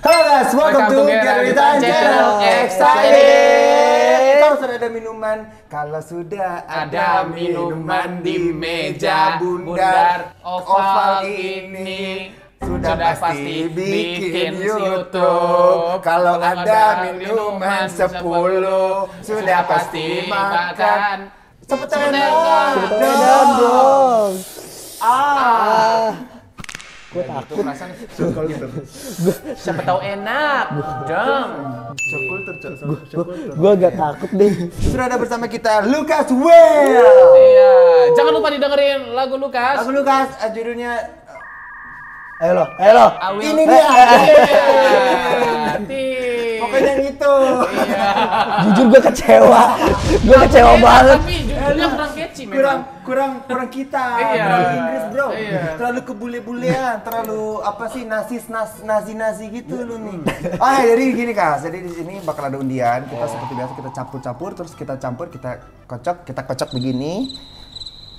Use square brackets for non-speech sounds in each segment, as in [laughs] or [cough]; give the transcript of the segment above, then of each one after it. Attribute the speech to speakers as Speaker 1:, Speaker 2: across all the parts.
Speaker 1: Halo guys, welcome,
Speaker 2: Welcome
Speaker 1: to Gerwitan Channel Excited. Kalau sudah ada minuman, kalau sudah
Speaker 2: Ada minuman di meja bundar oval ini.
Speaker 1: sudah,
Speaker 2: Sudah
Speaker 1: pasti
Speaker 2: pasti
Speaker 1: bikin
Speaker 2: bikin
Speaker 1: YouTube.
Speaker 2: YouTube.
Speaker 1: Kalau ada minuman
Speaker 2: minuman
Speaker 1: 10
Speaker 2: 10,
Speaker 1: sudah pasti makan. Cepet enak
Speaker 3: Dan dong.
Speaker 1: Ah.
Speaker 3: Gue takut.
Speaker 2: Siapa tahu enak. Dong.
Speaker 3: Gue agak takut deh.
Speaker 1: Sudah ada bersama kita Lucas Well.
Speaker 2: Iya. Jangan lupa didengerin lagu Lukas.
Speaker 1: Aku Lucas, eh, judulnya
Speaker 3: Ayo lo, ayo lo.
Speaker 1: Ini dia.
Speaker 2: Iya. [laughs]
Speaker 1: Pokoknya yang itu.
Speaker 2: Iya.
Speaker 3: Jujur gue kecewa. Gue kecewa banget.
Speaker 2: Tapi judulnya kurang catchy
Speaker 1: kurang
Speaker 2: memang.
Speaker 1: kurang kurang kita
Speaker 2: Iya.
Speaker 1: Bahasa Inggris bro
Speaker 2: Iya.
Speaker 1: terlalu kebule-bulean terlalu apa sih nasis nas nazi nazi gitu lu nih [laughs] ah jadi gini kak jadi di sini bakal ada undian kita seperti biasa kita campur-campur terus kita campur kita kocok kita kocok begini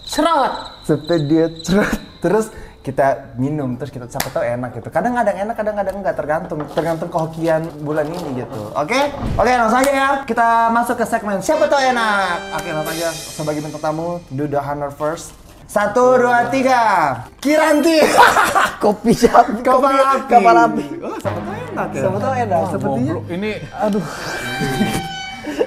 Speaker 2: Serot.
Speaker 1: sampai dia cerut terus kita minum terus kita siapa tahu enak gitu. Kadang ada yang enak kadang ada yang enggak tergantung tergantung kehokian bulan ini gitu. Oke? Oke langsung aja ya. Kita masuk ke segmen siapa tahu enak. Oke langsung aja. Sebagai bintang tamu. Do the honor first. Satu dua tiga. Kiranti. [laughs]
Speaker 3: Kopi siap.
Speaker 1: kapal api
Speaker 3: Kapal api.
Speaker 1: oh siapa tahu enak ya.
Speaker 3: Siapa tahu enak.
Speaker 1: sepertinya.
Speaker 2: Ini aduh. [laughs]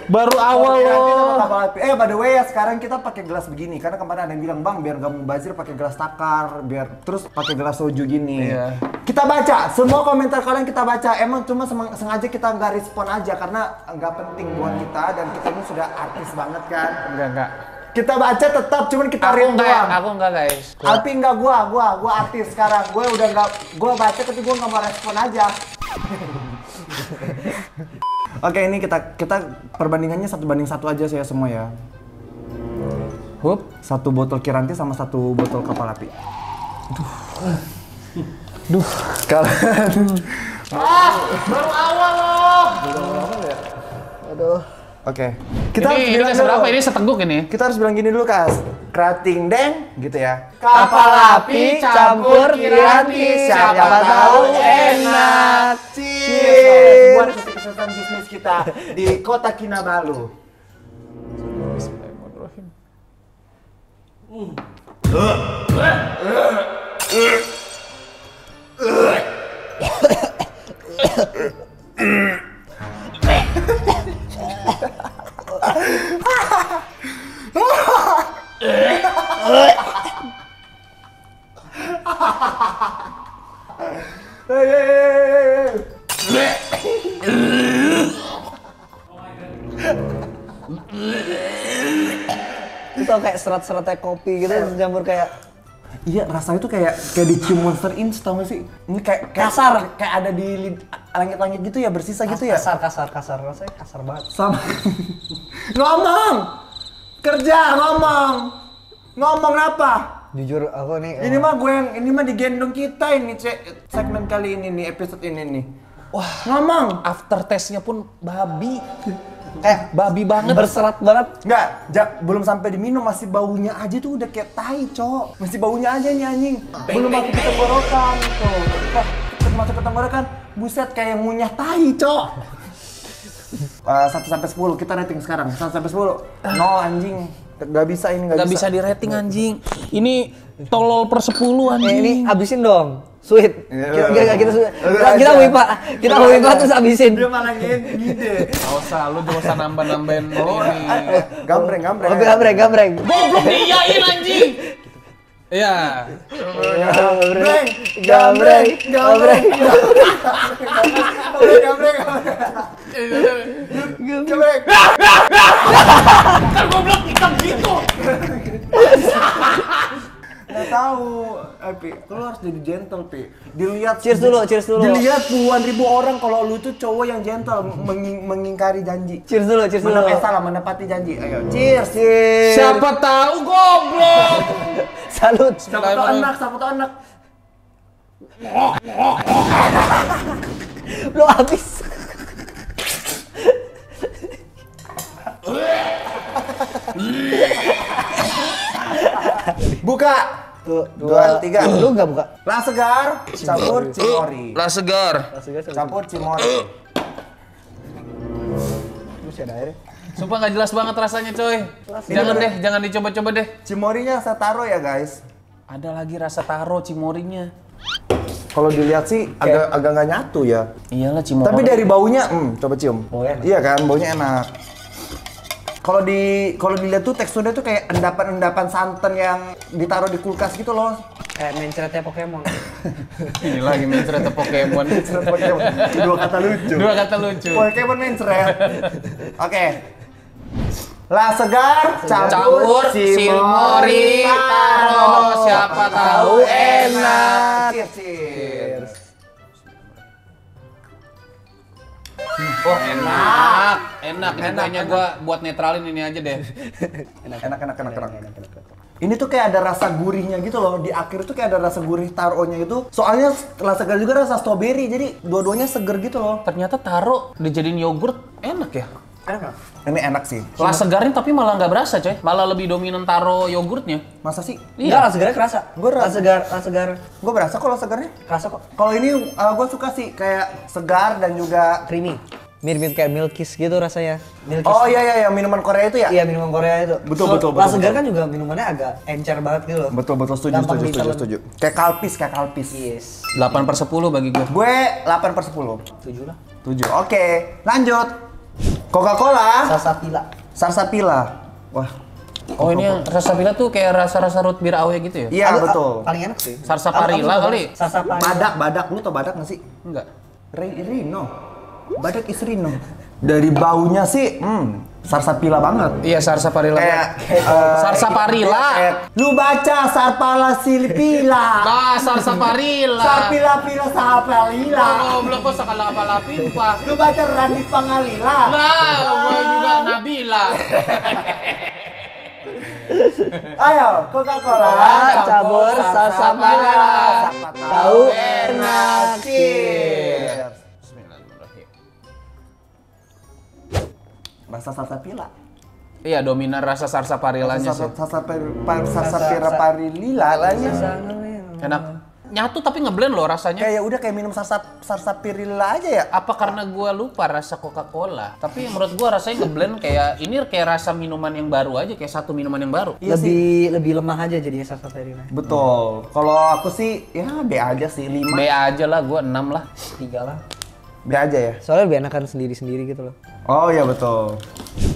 Speaker 2: Baru awal loh.
Speaker 1: Eh by the way ya sekarang kita pakai gelas begini karena kemarin ada yang bilang bang biar gak mubazir pakai gelas takar biar terus pakai gelas soju gini.
Speaker 2: Iya.
Speaker 1: Kita baca semua komentar kalian kita baca. Emang cuma sengaja kita nggak respon aja karena nggak penting buat kita dan kita ini sudah artis banget kan.
Speaker 2: Enggak, enggak.
Speaker 1: Kita baca tetap cuman kita
Speaker 2: Aku enggak,
Speaker 1: doang.
Speaker 2: aku enggak guys.
Speaker 1: Alpi enggak gua, gua, gua artis sekarang. Gua udah enggak, gua baca tapi gua nggak mau respon aja. [laughs] Oke ini kita kita perbandingannya satu banding satu aja sih ya semua ya.
Speaker 2: Hup.
Speaker 1: Satu botol kiranti sama satu botol kapal api. Duh. Duh. Kalian. [laughs]
Speaker 2: Baru awal loh.
Speaker 3: Aduh.
Speaker 1: Oke.
Speaker 2: Kita ini, ini
Speaker 1: bilang
Speaker 2: kasih berapa?
Speaker 1: dulu.
Speaker 2: Ini seteguk ini.
Speaker 1: Kita harus bilang gini dulu, Kas. Krating deng, gitu ya.
Speaker 3: Kapal api campur kiranti. Siapa tahu enak.
Speaker 1: Cheers. Kesuksesan bisnis kita di kota Kinabalu. Hey,
Speaker 3: Serat-seratnya kopi gitu campur kayak
Speaker 1: Iya, rasanya tuh kayak kayak dicium Monster Inch tau gak sih? Ini kayak, kayak
Speaker 3: Kasar.
Speaker 1: kayak ada di langit-langit gitu ya, bersisa gitu ya.
Speaker 3: kasar kasar kasar rasanya kasar banget.
Speaker 1: Sama. [laughs] ngomong. Kerja, ngomong. Ngomong apa?
Speaker 3: Jujur aku nih
Speaker 1: Ini mah gue yang ini mah digendong kita ini cek segmen kali ini nih episode ini nih. Wah, ngomong.
Speaker 2: After testnya pun babi. [laughs]
Speaker 3: kayak
Speaker 2: Babi banget.
Speaker 3: berserat banget.
Speaker 1: Enggak, ja- belum sampai diminum masih baunya aja tuh udah kayak tai, Cok. Masih baunya aja nih anjing. belum masuk ke tenggorokan tuh. Pas kita masuk ke tenggorokan, buset kayak ngunyah tai, Cok. Eh, 1 sampai 10 kita rating sekarang. 1 sampai 10. Nol anjing. Gak bisa ini gak,
Speaker 2: Gak bisa di rating anjing. Ini tolol per 10
Speaker 3: Eh,
Speaker 2: anjing.
Speaker 3: ini abisin dong. Sweet.
Speaker 1: Iya,
Speaker 3: Kita
Speaker 1: iya.
Speaker 3: kita kita kita, kita
Speaker 1: aja.
Speaker 3: wipa. Kita wipa terus abisin.
Speaker 1: Dia malah ngide.
Speaker 2: Gak usah, lu gak usah nambah-nambahin ini.
Speaker 1: Gambreng, gambreng.
Speaker 3: Gambreng gambreng gambreng.
Speaker 2: Goblok diiyain anjing. Iya.
Speaker 1: Gambreng,
Speaker 3: Gambreng, gambreng.
Speaker 1: Gambreng, gambreng, gambreng. Gambreng.
Speaker 2: Kan goblok hitam gitu. [laughs]
Speaker 1: Nggak tahu, eh, Pi. Lu harus jadi gentle, Pi. Dilihat
Speaker 3: Cheers dulu, cheers dulu.
Speaker 1: Dilihat puluhan ribu orang kalau lu tuh cowok yang gentle, menging- mengingkari janji.
Speaker 3: Cheers dulu, cheers dulu.
Speaker 1: Menep- eh, salah, menepati janji. Ayo, cheers, cheers.
Speaker 2: Siapa tahu goblok. [laughs]
Speaker 3: Salut.
Speaker 1: Siapa tuh anak, siapa tuh anak. [laughs]
Speaker 3: Lu habis. [laughs]
Speaker 1: Buka.
Speaker 3: Satu,
Speaker 1: Dua, tiga.
Speaker 3: Lu nggak buka?
Speaker 1: La segar campur cimori.
Speaker 2: Lah segar.
Speaker 1: Campur cimori.
Speaker 3: Masih ada airnya.
Speaker 2: Sumpah nggak jelas banget rasanya coy. Jangan deh, jangan dicoba-coba deh.
Speaker 1: Cimorinya saya taruh ya guys.
Speaker 2: Ada lagi rasa taro cimorinya.
Speaker 1: Kalau dilihat sih agak agak nggak nyatu ya.
Speaker 2: Iyalah cimori.
Speaker 1: Tapi dari baunya, hmm, coba cium.
Speaker 3: Baunya enak.
Speaker 1: Iya kan, baunya enak. Kalau di kalau dilihat tuh teksturnya tuh kayak endapan-endapan santan yang ditaruh di kulkas gitu loh.
Speaker 3: Kayak mencretnya Pokemon. [laughs]
Speaker 2: ini lagi mencret Pokemon.
Speaker 1: Dua kata lucu.
Speaker 2: Dua kata lucu.
Speaker 1: Pokemon mencret. Oke. La segar campur,
Speaker 2: Campur cimori taro siapa tahu enak.
Speaker 1: Cheers, cheers.
Speaker 2: Oh enak, enak. Ini kayaknya gua buat netralin ini aja deh.
Speaker 1: Enak, enak, enak, enak, enak. Ini tuh kayak ada rasa gurihnya gitu loh. Di akhir tuh kayak ada rasa gurih taronya itu. Soalnya la segar juga rasa strawberry. Jadi dua-duanya seger gitu loh.
Speaker 2: Ternyata taro dijadiin yogurt enak ya.
Speaker 3: Enak nggak?
Speaker 1: Ini enak sih.
Speaker 2: Lah segarnya tapi malah nggak berasa coy. Malah lebih dominan taro yogurtnya.
Speaker 1: Masa sih?
Speaker 3: Enggak, lah segarnya kerasa.
Speaker 1: Gua
Speaker 3: Lah
Speaker 1: rasa-
Speaker 3: segar, lah segar.
Speaker 1: Gue berasa kalau segarnya.
Speaker 3: Kerasa kok.
Speaker 1: Kalau ini gue suka sih kayak segar dan juga
Speaker 3: Creamy. Mirip-mirip kayak milk kiss gitu rasanya. Milk kiss.
Speaker 1: Oh iya iya yang minuman Korea itu ya?
Speaker 3: Iya minuman Korea itu.
Speaker 1: Betul,
Speaker 3: So,
Speaker 1: betul, betul,
Speaker 3: segar kan juga minumannya agak encer banget gitu loh.
Speaker 1: Betul betul setuju
Speaker 3: Gampang
Speaker 1: setuju setuju setuju. Kayak kalpis kayak kalpis.
Speaker 3: Yes.
Speaker 2: 8 per 10 bagi gue.
Speaker 1: Gue 8 per 10.
Speaker 3: Tujuh lah.
Speaker 1: 7. Oke, lanjut. Coca-Cola,
Speaker 3: Salsapila.
Speaker 1: Sarsapila. Wah.
Speaker 2: Oh ini yang rasa pila tuh kayak rasa-rasa root beer awe gitu ya?
Speaker 1: Iya betul.
Speaker 3: Paling enak sih. Aku
Speaker 2: kali?
Speaker 3: suka Sarsaparilla.
Speaker 1: Badak, badak. Lu tau badak gak sih?
Speaker 2: Enggak.
Speaker 1: Re- Rino. Badak is Rino. Dari baunya sih, hmm, sarsapila banget.
Speaker 2: Iya sarsaparilla.
Speaker 1: Kayak,
Speaker 2: Kayak
Speaker 1: eh,
Speaker 2: sarsaparilla.
Speaker 1: kayak, lu baca sarpala silpila.
Speaker 2: Ah, sarsaparilla.
Speaker 1: Sarpila pila sarpalila.
Speaker 2: Oh, belum kok sakala apa pimpa.
Speaker 1: Lu baca Randi Pangalila.
Speaker 2: Lah, gua juga Nabila. [laughs]
Speaker 1: Ayo, Coca-Cola
Speaker 3: campur sarsaparilla.
Speaker 1: Tahu enak. Cheers. Bahasa sarsapila.
Speaker 2: Iya, dominan rasa sarsaparillanya sih.
Speaker 1: Sarsapira parilila lah ya.
Speaker 2: Enak. Nyatu tapi ngeblend loh rasanya.
Speaker 1: Kayak udah kayak minum sarsa sarsapirilla aja ya.
Speaker 2: Apa karena gua lupa rasa Coca-Cola? Tapi menurut gua rasanya ngeblend kayak ini kayak rasa minuman yang baru aja, kayak satu minuman yang baru.
Speaker 1: Iya sih.
Speaker 3: lebih lebih lemah aja jadinya sarsaparilla.
Speaker 1: Betul. Kalau aku sih ya B aja sih, 5.
Speaker 2: B aja lah, gua 6 lah.
Speaker 3: Tiga lah.
Speaker 1: B aja ya.
Speaker 3: Soalnya lebih enakan sendiri-sendiri gitu loh.
Speaker 1: Oh iya betul.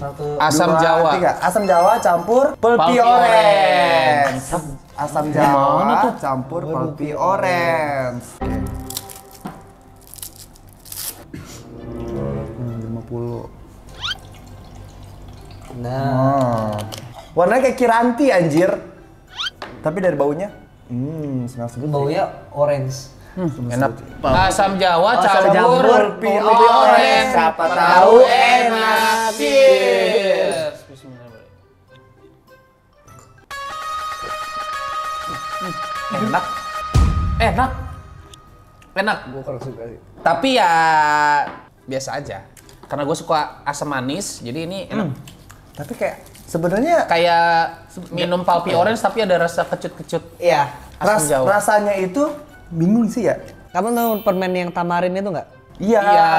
Speaker 3: Satu.
Speaker 2: Asam
Speaker 1: Dua,
Speaker 2: Jawa.
Speaker 1: Tiga. Asam Jawa campur pulpi orange. Asam Jawa campur pulpi orange. Hmm, 50.
Speaker 3: Nah.
Speaker 1: Oh. Warnanya kayak kiranti anjir. Tapi dari baunya, hmm, smell good.
Speaker 3: Baunya orange.
Speaker 2: Hmm, enak. Asam Jawa
Speaker 3: Asam
Speaker 2: campur
Speaker 3: campur
Speaker 2: orange.
Speaker 3: orange.
Speaker 2: Siapa tahu enak. Cheers. Hmm, Enak. Enak. Enak.
Speaker 3: Gue kurang suka sih.
Speaker 2: Tapi ya biasa aja. Karena gue suka asam manis, jadi ini enak.
Speaker 1: Tapi kayak sebenarnya
Speaker 2: Kayak minum palpi orange tapi ada rasa kecut-kecut
Speaker 3: Iya.
Speaker 2: asam
Speaker 1: ras-
Speaker 2: Jawa.
Speaker 1: rasanya itu bingung sih ya.
Speaker 3: Kamu tahu permen yang tamarin itu nggak?
Speaker 1: Iya.
Speaker 2: Iya.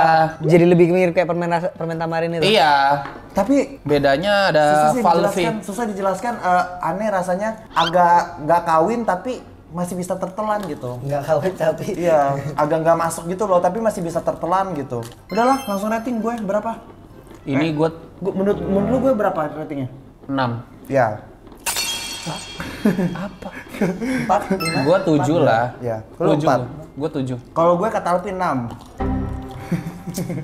Speaker 3: Jadi lebih mirip kayak permen rasa, permen tamarin itu.
Speaker 2: Iya.
Speaker 1: Tapi
Speaker 2: Bedanya ada
Speaker 1: susah dijelaskan, susah dijelaskan eh, aneh rasanya agak nggak kawin tapi masih bisa tertelan gitu.
Speaker 3: Nggak kawin tapi.
Speaker 1: Iya, agak nggak masuk gitu loh, tapi masih bisa tertelan gitu. Udahlah, langsung rating gue berapa?
Speaker 2: Ini gue
Speaker 1: Gue menurut menurut lu gue berapa ratingnya?
Speaker 2: 6.
Speaker 1: Ya,
Speaker 2: Apa?
Speaker 3: Empat, lima.
Speaker 2: Gua 7 lah.
Speaker 1: Ya, lu
Speaker 2: 7.
Speaker 1: empat.
Speaker 2: Gua 7.
Speaker 1: kalau gue kata Alvin 6.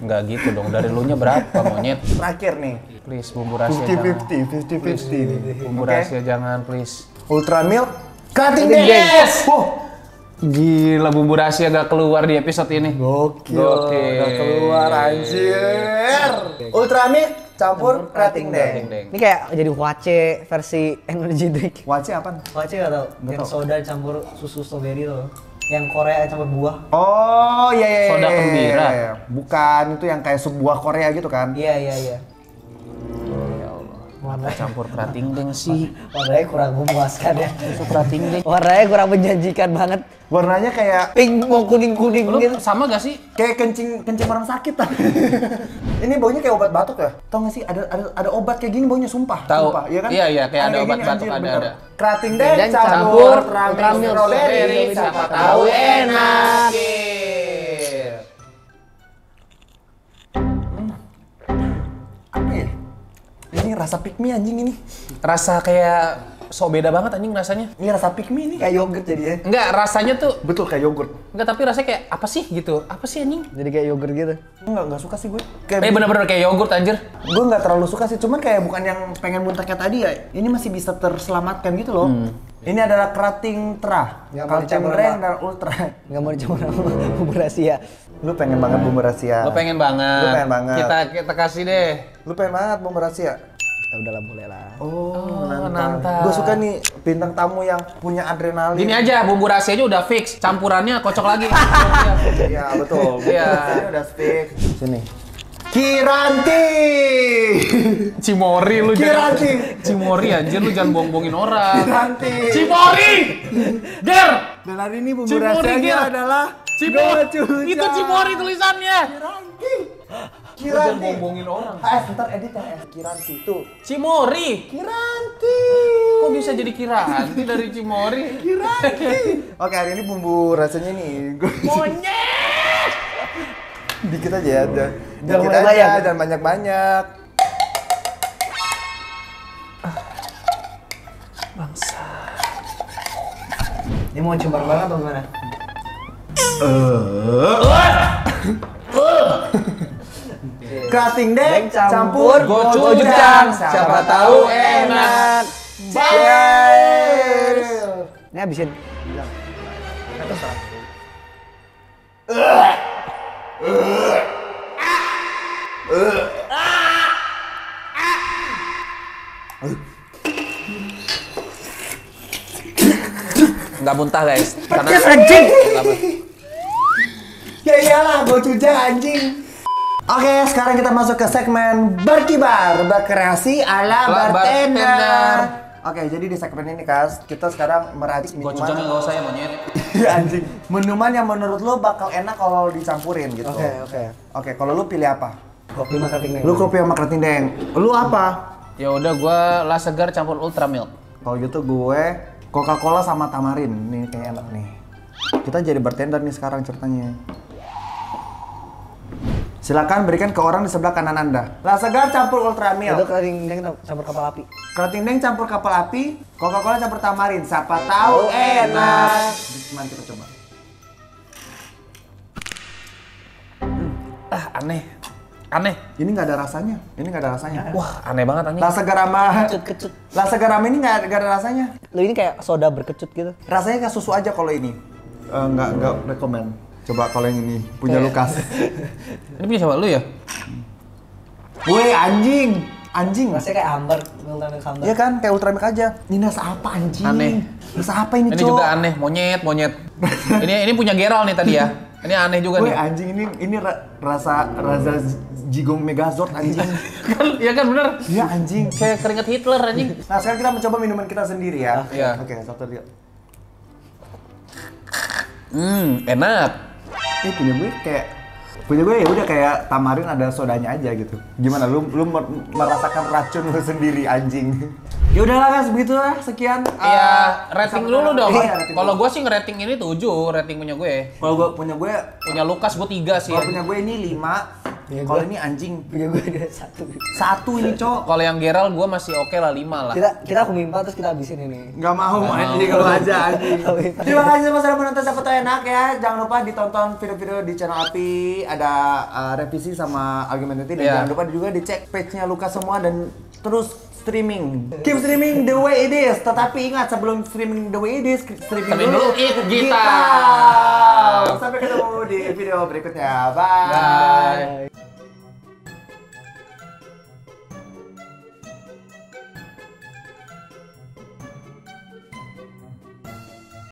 Speaker 2: Enggak gitu dong. Dari lu nya berapa monyet?
Speaker 1: Terakhir nih,
Speaker 2: Please bumbu rahasia jangan.
Speaker 1: 50-50, 50-50.
Speaker 2: Bumbu
Speaker 1: Oke.
Speaker 2: rahasia jangan please.
Speaker 1: Ultra Milk, Cutting
Speaker 3: Cutting
Speaker 1: Days! Wow,
Speaker 2: Gila bumbu rahasia gak keluar di episode ini.
Speaker 1: gokil,
Speaker 2: Gokil.
Speaker 1: udah keluar anjir. Ultra Milk campur Cutting Day.
Speaker 2: Deng, deng.
Speaker 3: Ini kayak jadi wace versi energy drink.
Speaker 1: Wace apaan?
Speaker 3: Wace nggak tau? Yang soda campur susu strawberry tuh. Yang Korea campur buah.
Speaker 1: Oh iya iya. iya,
Speaker 2: Soda
Speaker 1: iya,
Speaker 2: gembira.
Speaker 1: iya, iya. Bukan itu yang kayak sebuah Korea gitu kan?
Speaker 3: Iya iya iya.
Speaker 2: Ya
Speaker 3: warna
Speaker 2: Campur kerating deng sih.
Speaker 3: warnanya kurang memuaskan ya.
Speaker 2: Masuk kerating deng.
Speaker 3: Warnanya kurang menjanjikan banget.
Speaker 1: Warnanya kayak
Speaker 3: Pink mau kuning-kuning
Speaker 2: Lu
Speaker 3: gitu.
Speaker 2: sama gak sih?
Speaker 1: kayak kencing kencing orang sakit ah. ini baunya kayak obat batuk ya? Tau gak sih ada ada ada obat kayak gini baunya sumpah.
Speaker 2: Tahu.
Speaker 1: Sumpah, iya kan?
Speaker 2: Iya, iya, kayak ada obat
Speaker 1: gini,
Speaker 2: batuk,
Speaker 1: anjir,
Speaker 2: ada,
Speaker 1: bener.
Speaker 2: ada.
Speaker 1: Kerating deh
Speaker 3: Dan
Speaker 1: campur
Speaker 3: campur
Speaker 1: ultramilk strawberry, siapa tahu enak. Rasa pick me anjing ini.
Speaker 2: Rasa kayak so beda banget anjing rasanya.
Speaker 1: Ini rasa pick me ini.
Speaker 3: Kayak yogurt jadi ya.
Speaker 2: Enggak, rasanya tuh
Speaker 1: Betul kayak yogurt.
Speaker 2: enggak tapi rasanya kayak apa sih gitu? Apa sih anjing?
Speaker 3: Jadi kayak yogurt gitu.
Speaker 1: Enggak, enggak suka sih gue.
Speaker 2: Eh
Speaker 1: Kayak
Speaker 2: bener-bener kayak yogurt anjir.
Speaker 1: gue nggak terlalu suka sih cuman kayak bukan yang pengen muntah kayak tadi ya ini masih bisa terselamatkan gitu loh ini adalah kerating terah reng
Speaker 3: sama-
Speaker 1: dan ultra
Speaker 3: Nggak mau dicampur sama [laughs] bubur rahasia.
Speaker 1: lu pengen banget bumbu rahasia
Speaker 2: Lo pengen banget.
Speaker 1: Lu pengen banget.
Speaker 2: Kita kita kasih deh.
Speaker 1: lu pengen banget bumbu rahasia
Speaker 3: Ya udahlah boleh lah.
Speaker 1: oh,
Speaker 2: nantang.
Speaker 1: gue suka nih bintang tamu yang punya adrenalin
Speaker 2: Gini aja, bumbu rahasianya udah fix. Campurannya kocok lagi. [laughs]
Speaker 1: iya betul [laughs]
Speaker 2: Iya.
Speaker 1: Udah speak sini Kiranti [laughs]
Speaker 2: Cimori lu
Speaker 1: Kiranti.
Speaker 2: jangan. Cimori anjir lu jangan bohong-bohongin orang.
Speaker 1: Kiranti
Speaker 2: Cimori! Ger!
Speaker 1: dan hari ini bumbu
Speaker 2: Cimori,
Speaker 1: rahasianya adalah
Speaker 2: Cimori! Itu Cimori tulisannya.
Speaker 1: Kiranti
Speaker 2: Lu jangan
Speaker 1: Kiranti
Speaker 2: bohong-bohongin orang.
Speaker 1: Eh, ntar edit ya, eh. Kiranti tuh.
Speaker 2: Cimori!
Speaker 1: Kiranti.
Speaker 2: Kok bisa jadi Kiranti dari Cimori?
Speaker 1: Kiranti. [laughs] Oke, hari ini bumbu rasanya nih. Gua [laughs]
Speaker 2: Monyet!
Speaker 1: dikit aja ya. Dan,
Speaker 3: Jangan
Speaker 1: dikit
Speaker 3: banyak-banyak.
Speaker 1: aja dan banyak-banyak.
Speaker 3: Ini mau cium bareng-bareng atau gimana?
Speaker 1: Kerating [laughs] deh
Speaker 3: Deng
Speaker 1: campur
Speaker 3: campur
Speaker 2: gochujang. Siapa tahu enak.
Speaker 1: Cheers.
Speaker 3: Ini habisin.
Speaker 2: Nggak muntah guys. Karena
Speaker 1: anjing. Ya iyalah, gochujang anjing. Oke, sekarang kita masuk ke segmen berkibar, berkreasi ala bartender.
Speaker 2: bartender.
Speaker 1: Oke, jadi di segmen ini kas, kita sekarang meracik minuman.
Speaker 2: Gochujangnya nggak usah ya monyet. [laughs]
Speaker 1: Iya, anjing. Minuman yang menurut lo bakal enak kalau dicampurin gitu.
Speaker 3: Oke, oke.
Speaker 1: Oke, kalau lu pilih apa?
Speaker 3: Kopi makan tinggi.
Speaker 1: Lu kopi sama kerating deng. Lu apa?
Speaker 2: Ya udah gua la segar campur ultra milk.
Speaker 1: Kalau gitu gue Coca-Cola sama tamarin. Nih kayak enak nih. Kita jadi bartender nih sekarang ceritanya. Silakan berikan ke orang di sebelah kanan Anda. La segar campur ultra
Speaker 3: Itu kering yang campur kapal api.
Speaker 1: Kerating deng campur kapal api, Coca-Cola campur tamarin. Siapa tahu enak. Mari kita coba.
Speaker 2: Ah aneh. Aneh.
Speaker 1: Ini nggak ada rasanya. Ini nggak ada rasanya.
Speaker 2: Wah aneh banget anjing.
Speaker 1: La segar sama
Speaker 3: Kecut-kecut.
Speaker 1: La segar sama ini nggak ada rasanya.
Speaker 3: Lu ini kayak soda berkecut gitu.
Speaker 1: Rasanya kayak susu aja kalau ini. Eh, nggak nggak rekomend. Coba kalau yang ini punya Lukas. [laughs]
Speaker 2: Ini punya siapa lu ya?
Speaker 1: Woi anjing, anjing.
Speaker 3: Rasanya kayak amber, milk hambar.
Speaker 1: Iya kan kayak ultramilk aja. Ini rasa apa anjing?
Speaker 2: Aneh.
Speaker 1: Rasa apa ini,
Speaker 2: Ini
Speaker 1: Cok?
Speaker 2: juga aneh, monyet, monyet. [laughs] ini ini punya Geral nih tadi ya. Ini aneh juga
Speaker 1: Woi
Speaker 2: nih.
Speaker 1: anjing ini ini ra- rasa rasa Jigong Megazord anjing. [laughs]
Speaker 2: kan, ya kan bener.
Speaker 1: Iya anjing.
Speaker 2: Kayak keringet Hitler anjing.
Speaker 1: Nah sekarang kita mencoba minuman kita sendiri ya.
Speaker 2: Iya.
Speaker 1: Oke satu dua.
Speaker 2: Hmm, enak
Speaker 1: eh punya gue kayak punya gue ya udah kayak tamarin ada sodanya aja gitu. Gimana lu lu merasakan racun lu sendiri anjing. Ya udahlah guys begitu lah sekian
Speaker 2: iya
Speaker 1: uh,
Speaker 2: rating
Speaker 1: lu
Speaker 2: dong.
Speaker 1: Iya,
Speaker 2: kalau gue sih ngerating ini 7 rating punya gue.
Speaker 1: Kalau gue punya gue
Speaker 2: punya Lukas gue 3 sih.
Speaker 1: Kalau punya gue ini 5
Speaker 3: Ya,
Speaker 1: kalau ini anjing.
Speaker 3: Punya gue ada satu.
Speaker 1: Satu ini, cowok.
Speaker 2: Kalau yang Geral gue masih oke okay lah, lima lah.
Speaker 3: Kita kita aku mimpa terus kita habisin ini.
Speaker 1: Gak mau, Gak anjing. Kalau aja, anjing. Terima kasih semua sudah menonton Sakuto Enak ya. Jangan lupa ditonton video-video di channel Api. Ada uh, revisi sama argumentasi Dan
Speaker 2: yeah.
Speaker 1: jangan lupa juga dicek page-nya Luka semua. Dan terus streaming. Keep streaming the way it is. Tetapi ingat sebelum streaming the way it is, streaming
Speaker 2: Tapi
Speaker 1: dulu
Speaker 2: it
Speaker 1: kita.
Speaker 2: kita.
Speaker 1: Sampai ketemu di video berikutnya. Bye.
Speaker 2: Bye.